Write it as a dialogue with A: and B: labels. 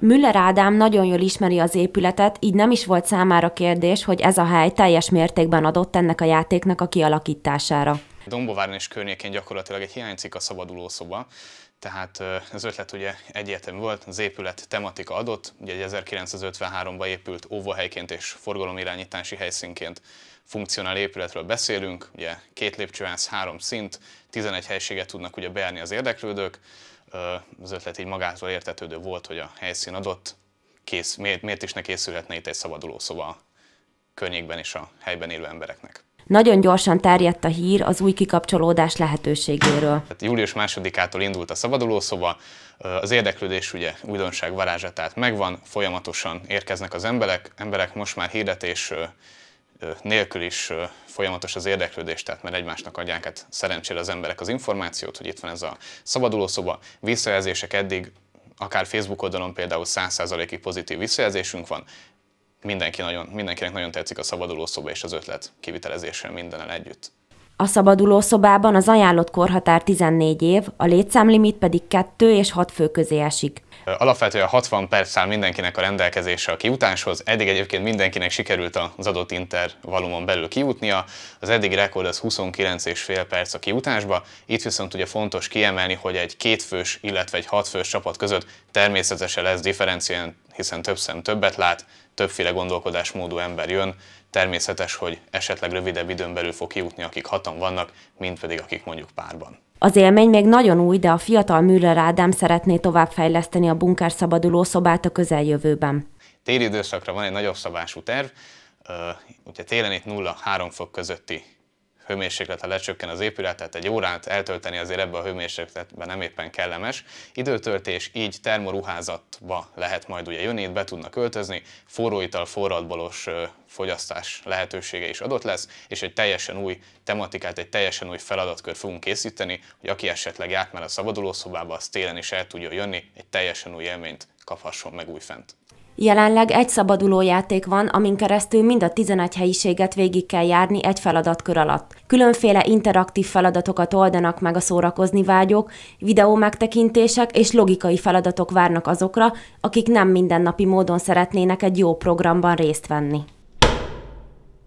A: Müller Ádám nagyon jól ismeri az épületet, így nem is volt számára kérdés, hogy ez a hely teljes mértékben adott ennek a játéknak a kialakítására.
B: Dombováron és környékén gyakorlatilag egy hiányzik a szabadulószoba, tehát az ötlet ugye egyértelmű volt, az épület tematika adott, ugye egy 1953-ban épült óvóhelyként és forgalomirányítási helyszínként funkcionál épületről beszélünk, ugye két lépcsőház, három szint, 11 helységet tudnak ugye beárni az érdeklődők, az ötlet így magától értetődő volt, hogy a helyszín adott, kész, miért, miért is ne készülhetne itt egy szabaduló szoba környékben és a helyben élő embereknek.
A: Nagyon gyorsan terjedt a hír az új kikapcsolódás lehetőségéről.
B: Tehát július másodikától indult a szabadulószoba, az érdeklődés ugye újdonság varázsatát megvan, folyamatosan érkeznek az emberek, emberek most már hirdetés nélkül is folyamatos az érdeklődés, tehát mert egymásnak adják át szerencsére az emberek az információt, hogy itt van ez a szabadulószoba. Visszajelzések eddig, akár Facebook oldalon például 100%-ig pozitív visszajelzésünk van, mindenki nagyon, mindenkinek nagyon tetszik a szabadulószoba és az ötlet kivitelezéssel mindennel együtt.
A: A szabaduló szobában az ajánlott korhatár 14 év, a létszámlimit pedig 2 és 6 fő közé esik.
B: Alapvetően 60 perc áll mindenkinek a rendelkezésre a kiutáshoz. Eddig egyébként mindenkinek sikerült az adott intervallumon belül kijutnia. Az eddigi rekord az 29,5 perc a kiutásba. Itt viszont ugye fontos kiemelni, hogy egy kétfős, illetve egy hatfős csapat között természetesen lesz differenciál, hiszen több szem többet lát, többféle gondolkodásmódú ember jön, természetes, hogy esetleg rövidebb időn belül fog kijutni, akik hatan vannak, mint pedig akik mondjuk párban.
A: Az élmény még nagyon új, de a fiatal Müller Ádám szeretné továbbfejleszteni a bunker szabaduló szobát a közeljövőben.
B: Téli időszakra van egy nagyobb szabású terv, ugye télen itt 0-3 fok közötti hőmérséklet, ha lecsökken az épület, tehát egy órát eltölteni azért ebbe a hőmérsékletben nem éppen kellemes. Időtöltés, így termoruházatba lehet majd ugye jönni, itt be tudnak költözni, forróital, forradbalos fogyasztás lehetősége is adott lesz, és egy teljesen új tematikát, egy teljesen új feladatkör fogunk készíteni, hogy aki esetleg járt már a szabadulószobába, az télen is el tudja jönni, egy teljesen új élményt kaphasson meg újfent.
A: Jelenleg egy szabaduló játék van, amin keresztül mind a 11 helyiséget végig kell járni egy feladatkör alatt. Különféle interaktív feladatokat oldanak meg a szórakozni vágyók, videó megtekintések és logikai feladatok várnak azokra, akik nem mindennapi módon szeretnének egy jó programban részt venni.